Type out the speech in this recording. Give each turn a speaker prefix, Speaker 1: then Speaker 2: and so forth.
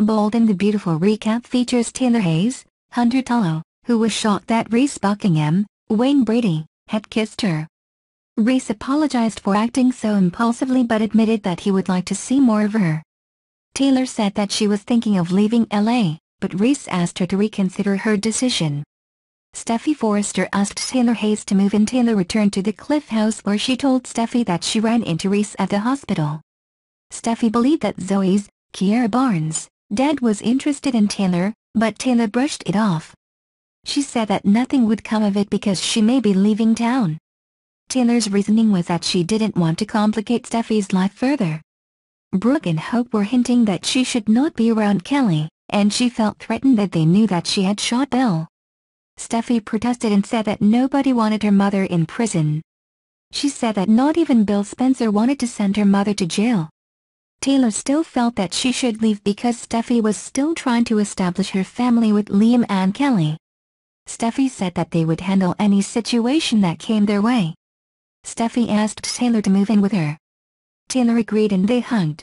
Speaker 1: Bold and the Beautiful recap features Taylor Hayes, Hunter Tylo, who was shocked that Reese Buckingham, Wayne Brady, had kissed her. Reese apologized for acting so impulsively but admitted that he would like to see more of her. Taylor said that she was thinking of leaving LA, but Reese asked her to reconsider her decision. Steffy Forrester asked Taylor Hayes to move in Taylor returned to the Cliff House where she told Steffy that she ran into Reese at the hospital. Steffy believed that Zoe's, Kiara Barnes, dad was interested in Taylor, but Taylor brushed it off. She said that nothing would come of it because she may be leaving town. Taylor's reasoning was that she didn't want to complicate Steffy's life further. Brooke and Hope were hinting that she should not be around Kelly, and she felt threatened that they knew that she had shot Bill. Steffy protested and said that nobody wanted her mother in prison. She said that not even Bill Spencer wanted to send her mother to jail. Taylor still felt that she should leave because Steffy was still trying to establish her family with Liam and Kelly. Steffy said that they would handle any situation that came their way. Steffy asked Taylor to move in with her. Taylor agreed and they hugged.